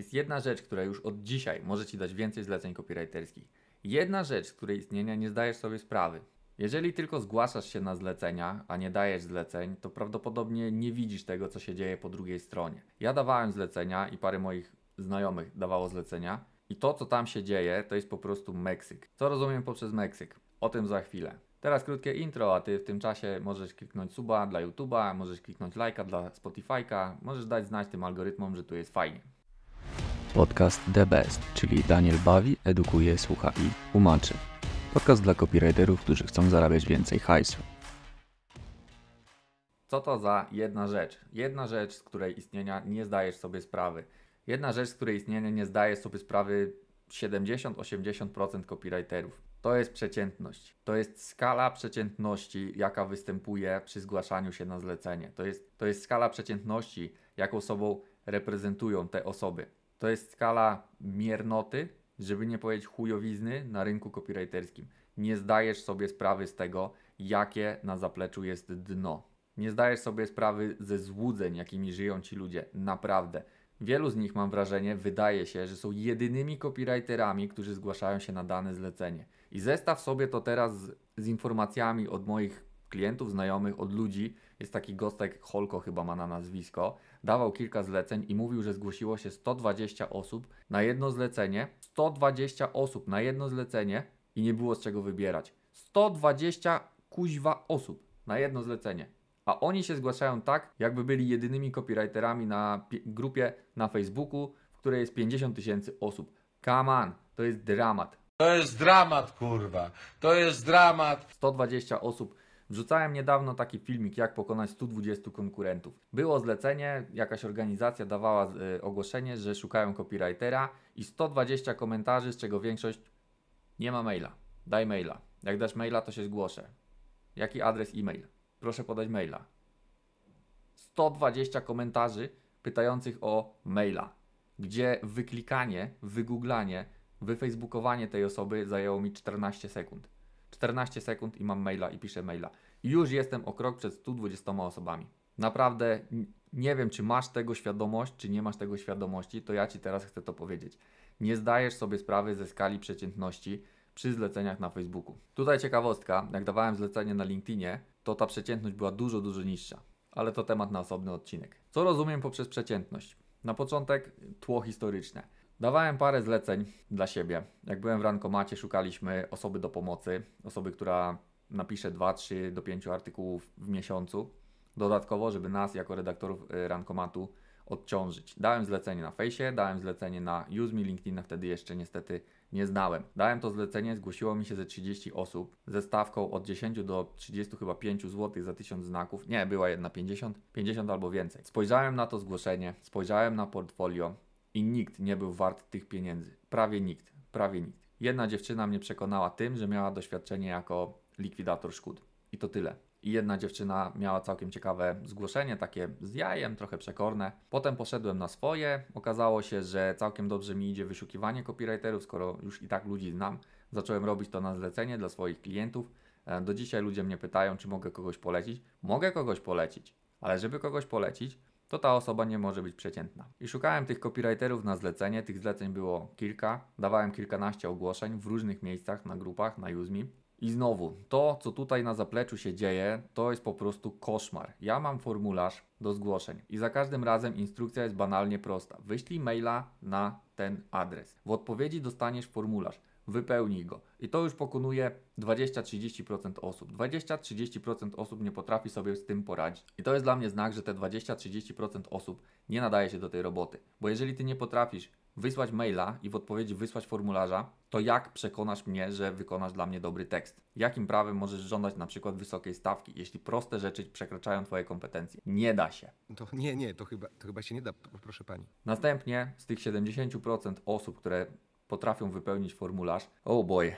Jest jedna rzecz, która już od dzisiaj może Ci dać więcej zleceń copywriterskich. Jedna rzecz, z której istnienia nie zdajesz sobie sprawy. Jeżeli tylko zgłaszasz się na zlecenia, a nie dajesz zleceń, to prawdopodobnie nie widzisz tego, co się dzieje po drugiej stronie. Ja dawałem zlecenia i parę moich znajomych dawało zlecenia i to, co tam się dzieje, to jest po prostu Meksyk. Co rozumiem poprzez Meksyk? O tym za chwilę. Teraz krótkie intro, a Ty w tym czasie możesz kliknąć suba dla YouTube'a, możesz kliknąć lajka dla Spotify'ka, możesz dać znać tym algorytmom, że tu jest fajnie. Podcast The Best, czyli Daniel bawi, edukuje, słucha i tłumaczy. Podcast dla copywriterów, którzy chcą zarabiać więcej hajsu. Co to za jedna rzecz? Jedna rzecz, z której istnienia nie zdajesz sobie sprawy. Jedna rzecz, z której istnienia nie zdaje sobie sprawy 70-80% copywriterów. To jest przeciętność. To jest skala przeciętności, jaka występuje przy zgłaszaniu się na zlecenie. To jest, to jest skala przeciętności, jaką sobą reprezentują te osoby. To jest skala miernoty, żeby nie powiedzieć chujowizny na rynku copywriterskim. Nie zdajesz sobie sprawy z tego, jakie na zapleczu jest dno. Nie zdajesz sobie sprawy ze złudzeń, jakimi żyją ci ludzie. Naprawdę. Wielu z nich, mam wrażenie, wydaje się, że są jedynymi copywriterami, którzy zgłaszają się na dane zlecenie. I zestaw sobie to teraz z, z informacjami od moich klientów, znajomych, od ludzi. Jest taki gostek, Holko chyba ma na nazwisko. Dawał kilka zleceń i mówił, że zgłosiło się 120 osób na jedno zlecenie. 120 osób na jedno zlecenie i nie było z czego wybierać. 120 kuźwa osób na jedno zlecenie. A oni się zgłaszają tak, jakby byli jedynymi copywriterami na grupie na Facebooku, w której jest 50 tysięcy osób. Come on, to jest dramat. To jest dramat, kurwa. To jest dramat. 120 osób. Wrzucałem niedawno taki filmik, jak pokonać 120 konkurentów. Było zlecenie, jakaś organizacja dawała y, ogłoszenie, że szukają copywritera i 120 komentarzy, z czego większość nie ma maila. Daj maila. Jak dasz maila, to się zgłoszę. Jaki adres e-mail? Proszę podać maila. 120 komentarzy pytających o maila, gdzie wyklikanie, wygooglanie, wyfacebookowanie tej osoby zajęło mi 14 sekund. 14 sekund i mam maila i piszę maila. I już jestem o krok przed 120 osobami. Naprawdę nie wiem, czy masz tego świadomość, czy nie masz tego świadomości, to ja Ci teraz chcę to powiedzieć. Nie zdajesz sobie sprawy ze skali przeciętności przy zleceniach na Facebooku. Tutaj ciekawostka, jak dawałem zlecenie na LinkedInie, to ta przeciętność była dużo, dużo niższa. Ale to temat na osobny odcinek. Co rozumiem poprzez przeciętność? Na początek tło historyczne. Dawałem parę zleceń dla siebie. Jak byłem w rankomacie, szukaliśmy osoby do pomocy, osoby, która napisze 2, 3 do 5 artykułów w miesiącu. Dodatkowo, żeby nas jako redaktorów y, rankomatu odciążyć. Dałem zlecenie na fejsie, dałem zlecenie na UseMe, LinkedIna wtedy jeszcze niestety nie znałem. Dałem to zlecenie, zgłosiło mi się ze 30 osób ze stawką od 10 do 30 chyba 5 zł za 1000 znaków. Nie, była jedna 50, 50 albo więcej. Spojrzałem na to zgłoszenie, spojrzałem na portfolio i nikt nie był wart tych pieniędzy. Prawie nikt, prawie nikt. Jedna dziewczyna mnie przekonała tym, że miała doświadczenie jako likwidator szkód. I to tyle. I jedna dziewczyna miała całkiem ciekawe zgłoszenie, takie z jajem, trochę przekorne. Potem poszedłem na swoje. Okazało się, że całkiem dobrze mi idzie wyszukiwanie copywriterów, skoro już i tak ludzi znam. Zacząłem robić to na zlecenie dla swoich klientów. E, do dzisiaj ludzie mnie pytają, czy mogę kogoś polecić. Mogę kogoś polecić, ale żeby kogoś polecić, to ta osoba nie może być przeciętna. I szukałem tych copywriterów na zlecenie, tych zleceń było kilka, dawałem kilkanaście ogłoszeń w różnych miejscach, na grupach, na UseMe. I znowu, to co tutaj na zapleczu się dzieje, to jest po prostu koszmar. Ja mam formularz do zgłoszeń i za każdym razem instrukcja jest banalnie prosta. Wyślij maila na ten adres. W odpowiedzi dostaniesz formularz wypełnij go. I to już pokonuje 20-30% osób. 20-30% osób nie potrafi sobie z tym poradzić. I to jest dla mnie znak, że te 20-30% osób nie nadaje się do tej roboty. Bo jeżeli ty nie potrafisz wysłać maila i w odpowiedzi wysłać formularza, to jak przekonasz mnie, że wykonasz dla mnie dobry tekst? Jakim prawem możesz żądać na przykład wysokiej stawki, jeśli proste rzeczy przekraczają Twoje kompetencje? Nie da się. To nie, nie, to chyba, to chyba się nie da, proszę pani. Następnie z tych 70% osób, które potrafią wypełnić formularz. Oh boy.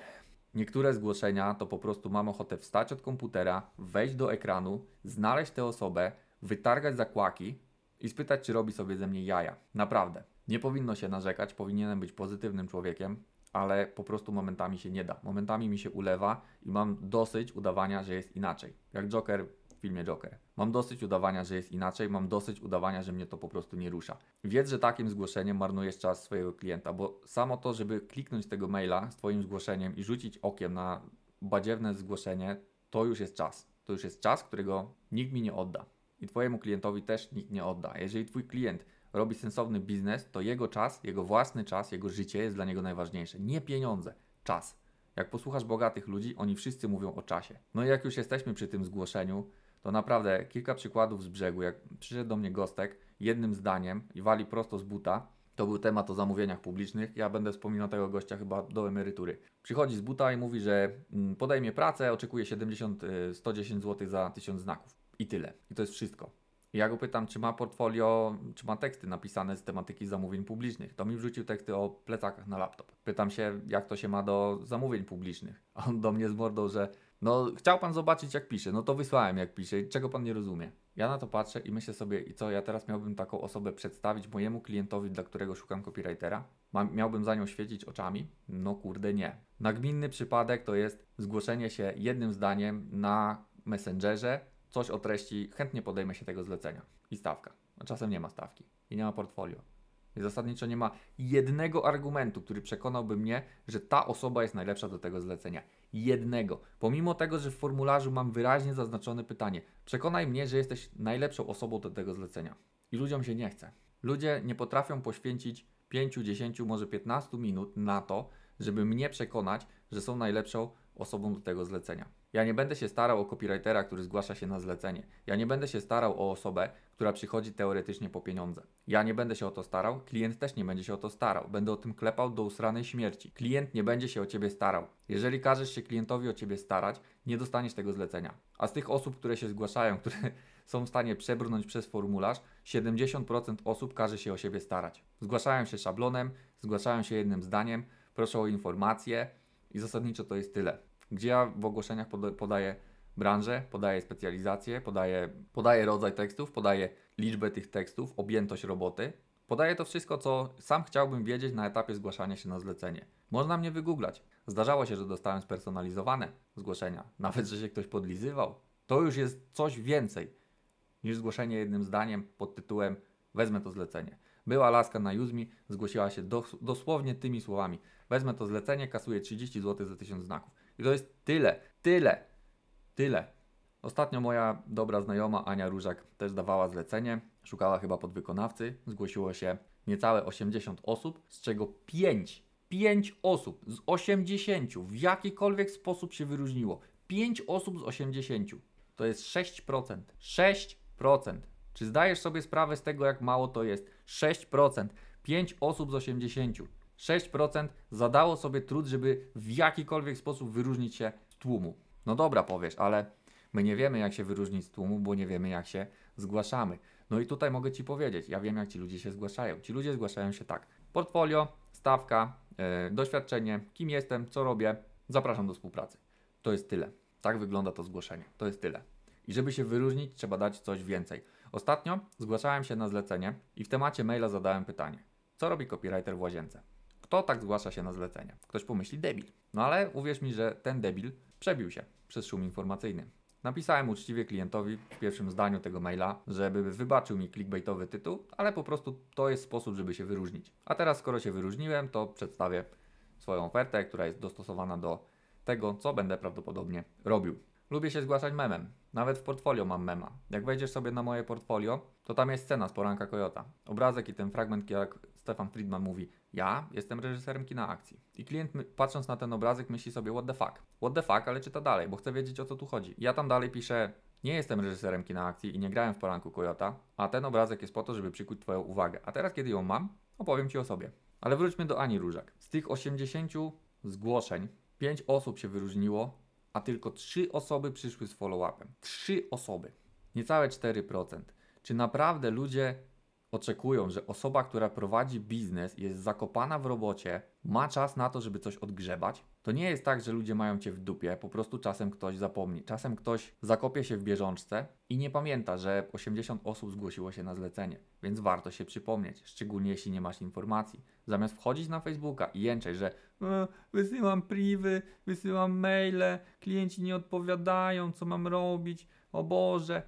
Niektóre zgłoszenia to po prostu mam ochotę wstać od komputera, wejść do ekranu, znaleźć tę osobę, wytargać zakłaki i spytać, czy robi sobie ze mnie jaja. Naprawdę. Nie powinno się narzekać, powinienem być pozytywnym człowiekiem, ale po prostu momentami się nie da. Momentami mi się ulewa i mam dosyć udawania, że jest inaczej. Jak Joker filmie Joker. Mam dosyć udawania, że jest inaczej, mam dosyć udawania, że mnie to po prostu nie rusza. Wiedz, że takim zgłoszeniem marnujesz czas swojego klienta, bo samo to, żeby kliknąć tego maila z Twoim zgłoszeniem i rzucić okiem na badziewne zgłoszenie, to już jest czas. To już jest czas, którego nikt mi nie odda. I Twojemu klientowi też nikt nie odda. Jeżeli Twój klient robi sensowny biznes, to jego czas, jego własny czas, jego życie jest dla niego najważniejsze. Nie pieniądze, czas. Jak posłuchasz bogatych ludzi, oni wszyscy mówią o czasie. No i jak już jesteśmy przy tym zgłoszeniu, to naprawdę kilka przykładów z brzegu. Jak przyszedł do mnie gostek jednym zdaniem i wali prosto z buta, to był temat o zamówieniach publicznych. Ja będę wspominał tego gościa chyba do emerytury. Przychodzi z buta i mówi, że mm, podejmie pracę, oczekuje 70, y, 110 zł za 1000 znaków. I tyle. I to jest wszystko. I ja go pytam, czy ma portfolio, czy ma teksty napisane z tematyki zamówień publicznych. To mi wrzucił teksty o plecakach na laptop. Pytam się, jak to się ma do zamówień publicznych. A on do mnie zmordą, że no chciał pan zobaczyć jak pisze, no to wysłałem jak pisze, czego pan nie rozumie. Ja na to patrzę i myślę sobie, i co, ja teraz miałbym taką osobę przedstawić mojemu klientowi, dla którego szukam copywritera? Miałbym za nią świecić oczami? No kurde nie. Nagminny przypadek to jest zgłoszenie się jednym zdaniem na Messengerze, coś o treści, chętnie podejmę się tego zlecenia. I stawka. A czasem nie ma stawki. I nie ma portfolio. Zasadniczo nie ma jednego argumentu, który przekonałby mnie, że ta osoba jest najlepsza do tego zlecenia. Jednego. Pomimo tego, że w formularzu mam wyraźnie zaznaczone pytanie. Przekonaj mnie, że jesteś najlepszą osobą do tego zlecenia. I ludziom się nie chce. Ludzie nie potrafią poświęcić 5, 10, może 15 minut na to, żeby mnie przekonać, że są najlepszą osobą do tego zlecenia. Ja nie będę się starał o copywritera, który zgłasza się na zlecenie. Ja nie będę się starał o osobę, która przychodzi teoretycznie po pieniądze. Ja nie będę się o to starał, klient też nie będzie się o to starał. Będę o tym klepał do usranej śmierci. Klient nie będzie się o ciebie starał. Jeżeli każesz się klientowi o ciebie starać, nie dostaniesz tego zlecenia. A z tych osób, które się zgłaszają, które są w stanie przebrnąć przez formularz, 70% osób każe się o siebie starać. Zgłaszają się szablonem, zgłaszają się jednym zdaniem, proszą o informacje i zasadniczo to jest tyle gdzie ja w ogłoszeniach podaję branżę, podaję specjalizację, podaję, podaję rodzaj tekstów, podaję liczbę tych tekstów, objętość roboty. Podaję to wszystko, co sam chciałbym wiedzieć na etapie zgłaszania się na zlecenie. Można mnie wygooglać. Zdarzało się, że dostałem spersonalizowane zgłoszenia, nawet że się ktoś podlizywał. To już jest coś więcej niż zgłoszenie jednym zdaniem pod tytułem wezmę to zlecenie. Była laska na Uzmi, zgłosiła się dos dosłownie tymi słowami. Wezmę to zlecenie, kasuję 30 zł za 1000 znaków. I to jest tyle, tyle, tyle. Ostatnio moja dobra znajoma Ania Różak też dawała zlecenie, szukała chyba podwykonawcy, zgłosiło się niecałe 80 osób, z czego 5, 5 osób z 80 w jakikolwiek sposób się wyróżniło. 5 osób z 80 to jest 6%. 6%. Czy zdajesz sobie sprawę z tego, jak mało to jest? 6%. 5 osób z 80. 6% zadało sobie trud, żeby w jakikolwiek sposób wyróżnić się z tłumu. No dobra, powiesz, ale my nie wiemy, jak się wyróżnić z tłumu, bo nie wiemy, jak się zgłaszamy. No i tutaj mogę Ci powiedzieć, ja wiem, jak ci ludzie się zgłaszają. Ci ludzie zgłaszają się tak: portfolio, stawka, yy, doświadczenie, kim jestem, co robię, zapraszam do współpracy. To jest tyle. Tak wygląda to zgłoszenie. To jest tyle. I żeby się wyróżnić, trzeba dać coś więcej. Ostatnio zgłaszałem się na zlecenie i w temacie maila zadałem pytanie: co robi copywriter w łazience? Kto tak zgłasza się na zlecenie? Ktoś pomyśli debil. No ale uwierz mi, że ten debil przebił się przez szum informacyjny. Napisałem uczciwie klientowi w pierwszym zdaniu tego maila, żeby wybaczył mi clickbaitowy tytuł, ale po prostu to jest sposób, żeby się wyróżnić. A teraz, skoro się wyróżniłem, to przedstawię swoją ofertę, która jest dostosowana do tego, co będę prawdopodobnie robił. Lubię się zgłaszać memem. Nawet w portfolio mam mema. Jak wejdziesz sobie na moje portfolio, to tam jest scena z poranka Kojota. Obrazek i ten fragment, jak Stefan Friedman mówi: Ja jestem reżyserem kina akcji. I klient, patrząc na ten obrazek, myśli sobie: What the fuck? What the fuck, ale czyta dalej, bo chce wiedzieć o co tu chodzi. Ja tam dalej piszę: Nie jestem reżyserem kina akcji i nie grałem w poranku Kojota, a ten obrazek jest po to, żeby przykuć Twoją uwagę. A teraz, kiedy ją mam, opowiem Ci o sobie. Ale wróćmy do Ani Różak. Z tych 80 zgłoszeń, 5 osób się wyróżniło a tylko 3 osoby przyszły z follow-upem. 3 osoby. Niecałe 4%. Czy naprawdę ludzie oczekują, że osoba, która prowadzi biznes, jest zakopana w robocie, ma czas na to, żeby coś odgrzebać, to nie jest tak, że ludzie mają cię w dupie, po prostu czasem ktoś zapomni. Czasem ktoś zakopie się w bieżączce i nie pamięta, że 80 osób zgłosiło się na zlecenie, więc warto się przypomnieć, szczególnie jeśli nie masz informacji. Zamiast wchodzić na Facebooka i jęczeć, że e, wysyłam priwy, wysyłam maile, klienci nie odpowiadają, co mam robić, o Boże,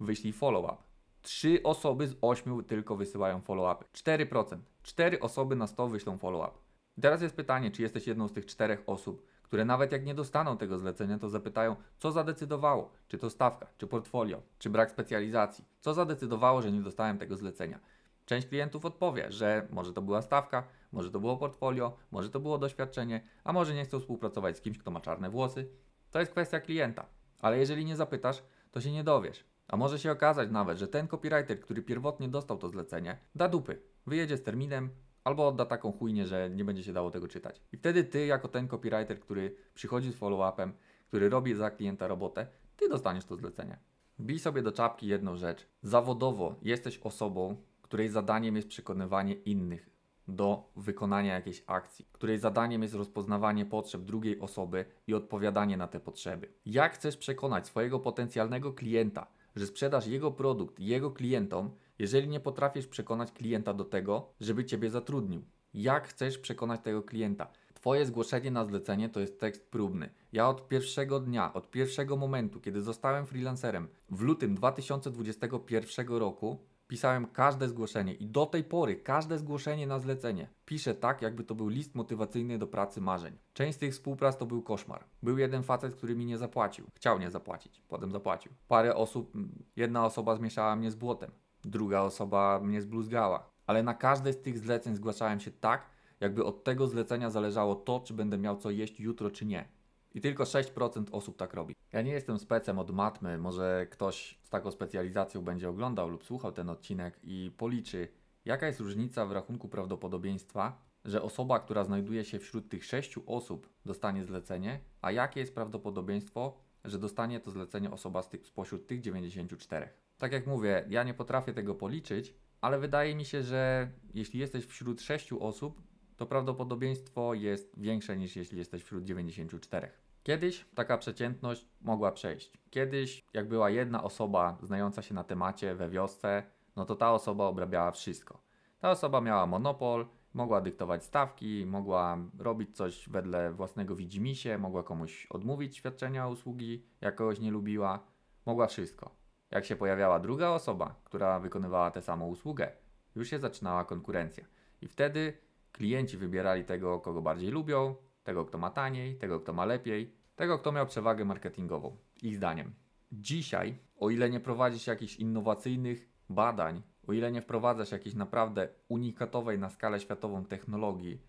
wyślij follow-up. Trzy osoby z ośmiu tylko wysyłają follow-upy. 4%. Cztery osoby na 100 wyślą follow-up. I teraz jest pytanie, czy jesteś jedną z tych czterech osób, które nawet jak nie dostaną tego zlecenia, to zapytają, co zadecydowało? Czy to stawka, czy portfolio, czy brak specjalizacji? Co zadecydowało, że nie dostałem tego zlecenia? Część klientów odpowie, że może to była stawka, może to było portfolio, może to było doświadczenie, a może nie chcą współpracować z kimś, kto ma czarne włosy. To jest kwestia klienta. Ale jeżeli nie zapytasz, to się nie dowiesz. A może się okazać nawet, że ten copywriter, który pierwotnie dostał to zlecenie, da dupy, wyjedzie z terminem albo odda taką chujnię, że nie będzie się dało tego czytać. I wtedy ty, jako ten copywriter, który przychodzi z follow-upem, który robi za klienta robotę, ty dostaniesz to zlecenie. Bij sobie do czapki jedną rzecz. Zawodowo jesteś osobą, której zadaniem jest przekonywanie innych do wykonania jakiejś akcji, której zadaniem jest rozpoznawanie potrzeb drugiej osoby i odpowiadanie na te potrzeby. Jak chcesz przekonać swojego potencjalnego klienta, że sprzedasz jego produkt jego klientom, jeżeli nie potrafisz przekonać klienta do tego, żeby ciebie zatrudnił? Jak chcesz przekonać tego klienta? Twoje zgłoszenie na zlecenie to jest tekst próbny. Ja od pierwszego dnia, od pierwszego momentu, kiedy zostałem freelancerem w lutym 2021 roku, pisałem każde zgłoszenie i do tej pory każde zgłoszenie na zlecenie piszę tak, jakby to był list motywacyjny do pracy marzeń. Część z tych współprac to był koszmar. Był jeden facet, który mi nie zapłacił. Chciał nie zapłacić, potem zapłacił. Parę osób, jedna osoba zmieszała mnie z błotem, druga osoba mnie zbluzgała. Ale na każde z tych zleceń zgłaszałem się tak, jakby od tego zlecenia zależało to, czy będę miał co jeść jutro, czy nie. I tylko 6% osób tak robi. Ja nie jestem specem od matmy, może ktoś z taką specjalizacją będzie oglądał lub słuchał ten odcinek i policzy, jaka jest różnica w rachunku prawdopodobieństwa, że osoba, która znajduje się wśród tych 6 osób dostanie zlecenie, a jakie jest prawdopodobieństwo, że dostanie to zlecenie osoba z tych, spośród tych 94. Tak jak mówię, ja nie potrafię tego policzyć, ale wydaje mi się, że jeśli jesteś wśród 6 osób, to prawdopodobieństwo jest większe niż jeśli jesteś wśród 94. Kiedyś taka przeciętność mogła przejść. Kiedyś, jak była jedna osoba znająca się na temacie we wiosce, no to ta osoba obrabiała wszystko. Ta osoba miała monopol, mogła dyktować stawki, mogła robić coś wedle własnego widzimisię, mogła komuś odmówić świadczenia usługi, jak kogoś nie lubiła, mogła wszystko. Jak się pojawiała druga osoba, która wykonywała tę samą usługę, już się zaczynała konkurencja. I wtedy klienci wybierali tego, kogo bardziej lubią, tego, kto ma taniej, tego, kto ma lepiej, tego, kto miał przewagę marketingową. Ich zdaniem. Dzisiaj, o ile nie prowadzisz jakichś innowacyjnych badań, o ile nie wprowadzasz jakiejś naprawdę unikatowej na skalę światową technologii,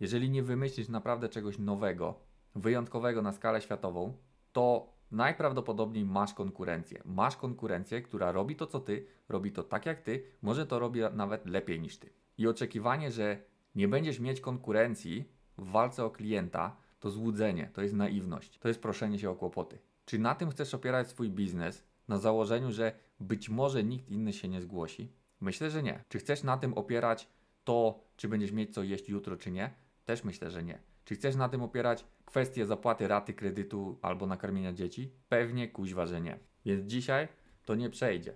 jeżeli nie wymyślisz naprawdę czegoś nowego, wyjątkowego na skalę światową, to najprawdopodobniej masz konkurencję. Masz konkurencję, która robi to, co ty, robi to tak jak ty, może to robi nawet lepiej niż ty. I oczekiwanie, że nie będziesz mieć konkurencji w walce o klienta, to złudzenie, to jest naiwność, to jest proszenie się o kłopoty. Czy na tym chcesz opierać swój biznes, na założeniu, że być może nikt inny się nie zgłosi? Myślę, że nie. Czy chcesz na tym opierać to, czy będziesz mieć co jeść jutro, czy nie? Też myślę, że nie. Czy chcesz na tym opierać kwestię zapłaty raty kredytu albo nakarmienia dzieci? Pewnie kuźwa, że nie. Więc dzisiaj to nie przejdzie.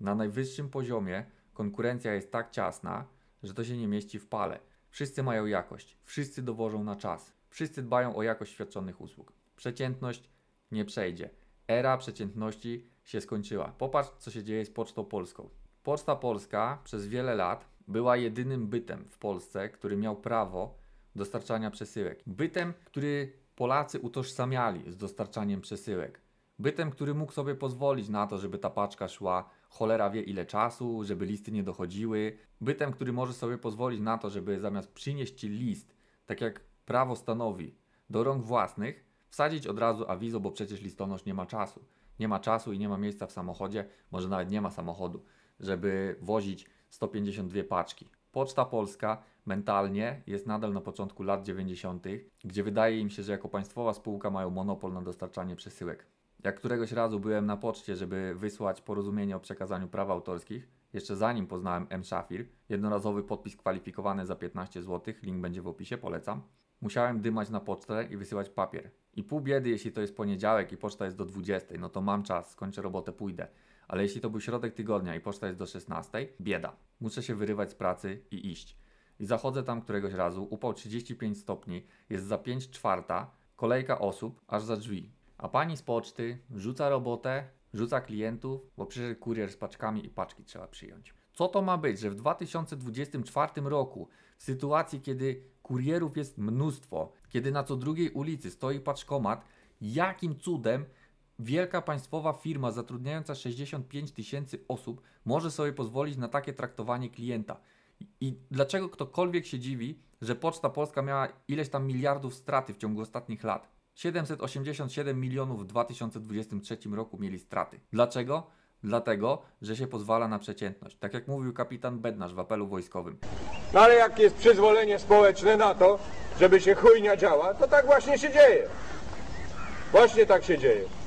Na najwyższym poziomie konkurencja jest tak ciasna, że to się nie mieści w pale. Wszyscy mają jakość, wszyscy dowożą na czas, wszyscy dbają o jakość świadczonych usług. Przeciętność nie przejdzie. Era przeciętności się skończyła. Popatrz, co się dzieje z Pocztą Polską. Poczta Polska przez wiele lat była jedynym bytem w Polsce, który miał prawo dostarczania przesyłek. Bytem, który Polacy utożsamiali z dostarczaniem przesyłek. Bytem, który mógł sobie pozwolić na to, żeby ta paczka szła cholera wie ile czasu, żeby listy nie dochodziły. Bytem, który może sobie pozwolić na to, żeby zamiast przynieść Ci list, tak jak prawo stanowi, do rąk własnych, wsadzić od razu awizo, bo przecież listonosz nie ma czasu. Nie ma czasu i nie ma miejsca w samochodzie, może nawet nie ma samochodu, żeby wozić 152 paczki. Poczta Polska mentalnie jest nadal na początku lat 90., gdzie wydaje im się, że jako państwowa spółka mają monopol na dostarczanie przesyłek. Jak któregoś razu byłem na poczcie, żeby wysłać porozumienie o przekazaniu praw autorskich jeszcze zanim poznałem M. Shafir, jednorazowy podpis kwalifikowany za 15 zł, link będzie w opisie, polecam. Musiałem dymać na pocztę i wysyłać papier. I pół biedy, jeśli to jest poniedziałek i poczta jest do 20, no to mam czas, skończę robotę, pójdę. Ale jeśli to był środek tygodnia i poczta jest do 16, bieda. Muszę się wyrywać z pracy i iść. I zachodzę tam któregoś razu, upał 35 stopni, jest za 5 czwarta, kolejka osób, aż za drzwi. A pani z poczty rzuca robotę, rzuca klientów, bo przyszedł kurier z paczkami i paczki trzeba przyjąć. Co to ma być, że w 2024 roku, w sytuacji kiedy kurierów jest mnóstwo, kiedy na co drugiej ulicy stoi paczkomat, jakim cudem wielka państwowa firma zatrudniająca 65 tysięcy osób może sobie pozwolić na takie traktowanie klienta? I- dlaczego ktokolwiek się dziwi, że Poczta Polska miała ileś tam miliardów straty w ciągu ostatnich lat? 787 milionów w 2023 roku mieli straty. Dlaczego? Dlatego, że się pozwala na przeciętność. Tak jak mówił kapitan Bednarz w apelu wojskowym. No ale jak jest przyzwolenie społeczne na to, żeby się chujnia działa, to tak właśnie się dzieje. Właśnie tak się dzieje.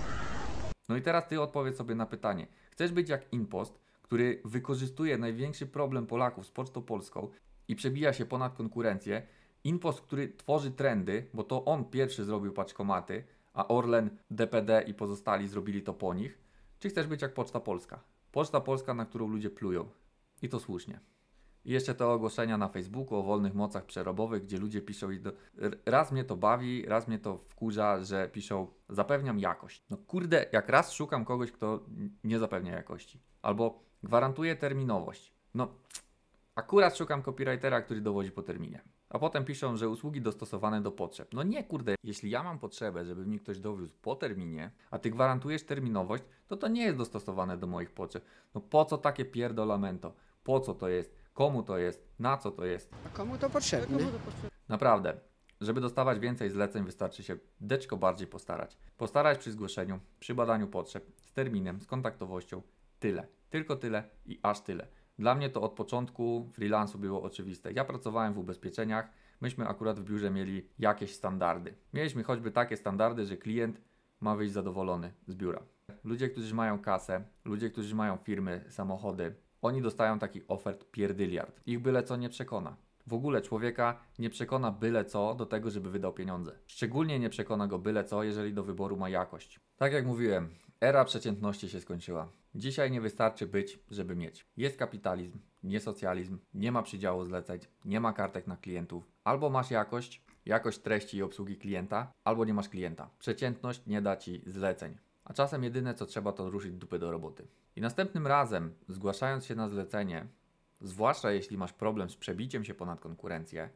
No i teraz ty odpowiedz sobie na pytanie. Chcesz być jak Inpost, który wykorzystuje największy problem Polaków z Pocztą Polską i przebija się ponad konkurencję. Inpost, który tworzy trendy, bo to on pierwszy zrobił paczkomaty, a Orlen, DPD i pozostali zrobili to po nich. Czy chcesz być jak Poczta Polska? Poczta Polska, na którą ludzie plują. I to słusznie. I jeszcze te ogłoszenia na Facebooku o wolnych mocach przerobowych, gdzie ludzie piszą i do... raz mnie to bawi, raz mnie to wkurza, że piszą zapewniam jakość. No kurde, jak raz szukam kogoś, kto nie zapewnia jakości. Albo gwarantuje terminowość. No akurat szukam copywritera, który dowodzi po terminie. A potem piszą, że usługi dostosowane do potrzeb. No nie kurde, jeśli ja mam potrzebę, żeby mi ktoś dowiózł po terminie, a ty gwarantujesz terminowość, to to nie jest dostosowane do moich potrzeb. No po co takie pierdolamento? Po co to jest? Komu to jest? Na co to jest? A komu to potrzebne? Naprawdę, żeby dostawać więcej zleceń, wystarczy się deczko bardziej postarać. Postarać przy zgłoszeniu, przy badaniu potrzeb, z terminem, z kontaktowością. Tyle. Tylko tyle i aż tyle. Dla mnie to od początku freelansu było oczywiste. Ja pracowałem w ubezpieczeniach, myśmy akurat w biurze mieli jakieś standardy. Mieliśmy choćby takie standardy, że klient ma wyjść zadowolony z biura. Ludzie, którzy mają kasę, ludzie, którzy mają firmy, samochody, oni dostają taki ofert pierdyliard. Ich byle co nie przekona. W ogóle człowieka nie przekona byle co do tego, żeby wydał pieniądze. Szczególnie nie przekona go byle co, jeżeli do wyboru ma jakość. Tak jak mówiłem, era przeciętności się skończyła. Dzisiaj nie wystarczy być, żeby mieć. Jest kapitalizm, nie socjalizm, nie ma przydziału zleceń, nie ma kartek na klientów. Albo masz jakość, jakość treści i obsługi klienta, albo nie masz klienta. Przeciętność nie da ci zleceń. A czasem jedyne co trzeba to ruszyć dupy do roboty. I następnym razem, zgłaszając się na zlecenie, zwłaszcza jeśli masz problem z przebiciem się ponad konkurencję,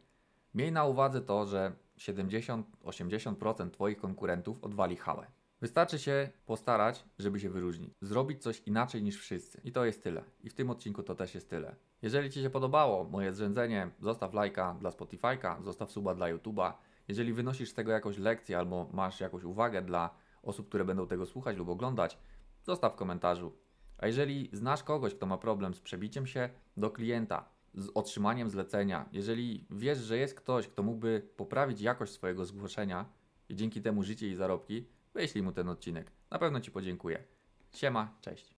miej na uwadze to, że 70-80% Twoich konkurentów odwali hałę. Wystarczy się postarać, żeby się wyróżnić. Zrobić coś inaczej niż wszyscy. I to jest tyle. I w tym odcinku to też jest tyle. Jeżeli Ci się podobało moje zrzędzenie, zostaw lajka dla Spotify'ka, zostaw suba dla YouTube'a. Jeżeli wynosisz z tego jakąś lekcję albo masz jakąś uwagę dla osób, które będą tego słuchać lub oglądać, zostaw w komentarzu. A jeżeli znasz kogoś, kto ma problem z przebiciem się do klienta, z otrzymaniem zlecenia, jeżeli wiesz, że jest ktoś, kto mógłby poprawić jakość swojego zgłoszenia i dzięki temu życie i zarobki, wyślij mu ten odcinek. Na pewno Ci podziękuję. Siema, cześć.